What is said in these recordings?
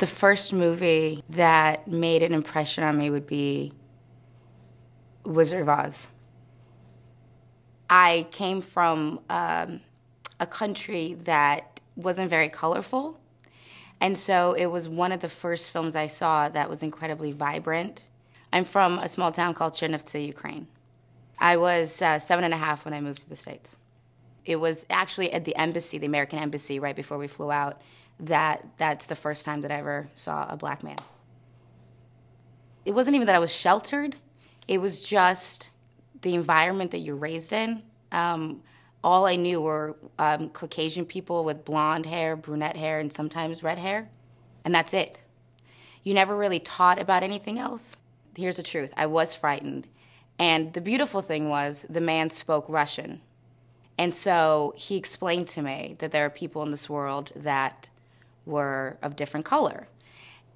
The first movie that made an impression on me would be Wizard of Oz. I came from um, a country that wasn't very colorful. And so it was one of the first films I saw that was incredibly vibrant. I'm from a small town called Chernivtsi, Ukraine. I was uh, seven and a half when I moved to the States. It was actually at the embassy, the American embassy, right before we flew out, that that's the first time that I ever saw a black man. It wasn't even that I was sheltered, it was just the environment that you're raised in. Um, all I knew were um, Caucasian people with blonde hair, brunette hair, and sometimes red hair, and that's it. You never really taught about anything else. Here's the truth I was frightened. And the beautiful thing was the man spoke Russian. And so he explained to me that there are people in this world that were of different color.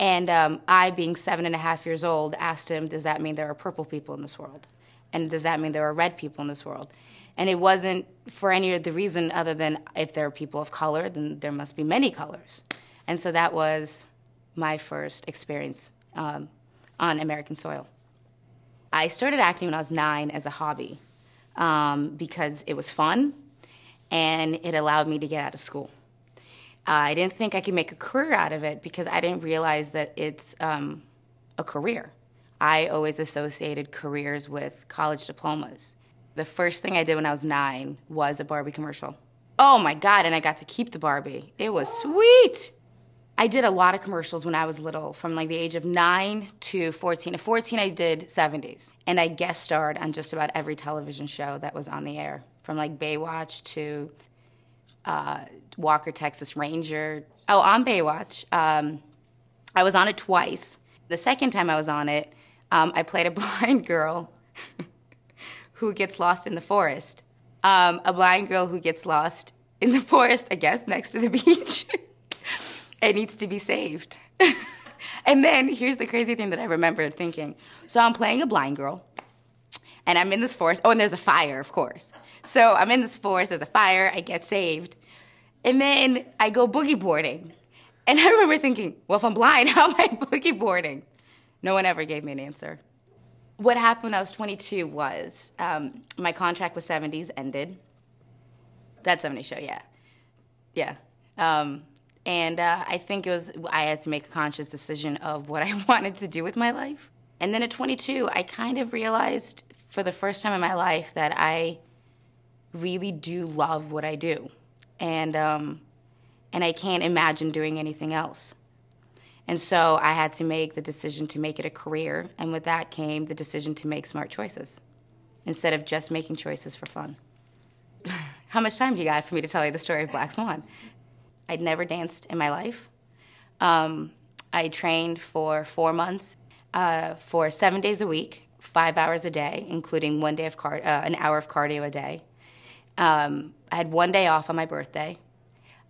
And um, I, being seven and a half years old, asked him, Does that mean there are purple people in this world? And does that mean there are red people in this world? And it wasn't for any of the reason other than if there are people of color, then there must be many colors. And so that was my first experience um, on American soil. I started acting when I was nine as a hobby um, because it was fun and it allowed me to get out of school. I didn't think I could make a career out of it because I didn't realize that it's um, a career. I always associated careers with college diplomas. The first thing I did when I was nine was a Barbie commercial. Oh my God, and I got to keep the Barbie. It was sweet. I did a lot of commercials when I was little, from like the age of nine to 14. At 14, I did 70s, and I guest starred on just about every television show that was on the air, from like Baywatch to uh, Walker, Texas Ranger. Oh, on Baywatch, um, I was on it twice. The second time I was on it, um, I played a blind girl who gets lost in the forest. Um, a blind girl who gets lost in the forest, I guess, next to the beach. and needs to be saved. and then here's the crazy thing that I remember thinking. So I'm playing a blind girl, and I'm in this forest. Oh, and there's a fire, of course. So I'm in this forest, there's a fire, I get saved. And then I go boogie boarding. And I remember thinking, well, if I'm blind, how am I boogie boarding? No one ever gave me an answer. What happened when I was 22 was um, my contract with 70s ended. That 70s show, yeah. Yeah. Um, and uh, I think it was, I had to make a conscious decision of what I wanted to do with my life. And then at 22, I kind of realized for the first time in my life that I really do love what I do. And, um, and I can't imagine doing anything else. And so I had to make the decision to make it a career. And with that came the decision to make smart choices instead of just making choices for fun. How much time do you got for me to tell you the story of Black Swan? I'd never danced in my life. Um, I trained for four months uh, for seven days a week, five hours a day, including one day of car- uh, an hour of cardio a day. Um, I had one day off on my birthday.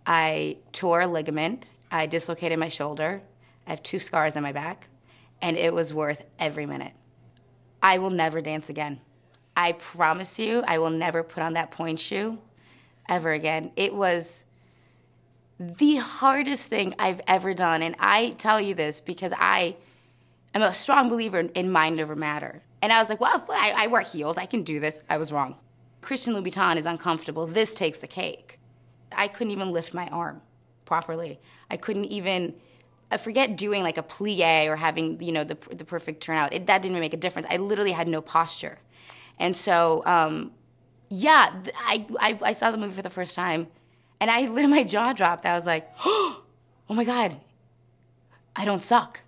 I tore a ligament. I dislocated my shoulder. I have two scars on my back, and it was worth every minute. I will never dance again. I promise you, I will never put on that pointe shoe ever again. It was the hardest thing I've ever done. And I tell you this because I am a strong believer in mind over matter. And I was like, well, I, I wear heels. I can do this. I was wrong. Christian Louboutin is uncomfortable. This takes the cake. I couldn't even lift my arm properly. I couldn't even, I forget doing like a plie or having, you know, the, the perfect turnout. It, that didn't make a difference. I literally had no posture. And so, um, yeah, I, I, I saw the movie for the first time and I literally, my jaw dropped. I was like, oh my God, I don't suck.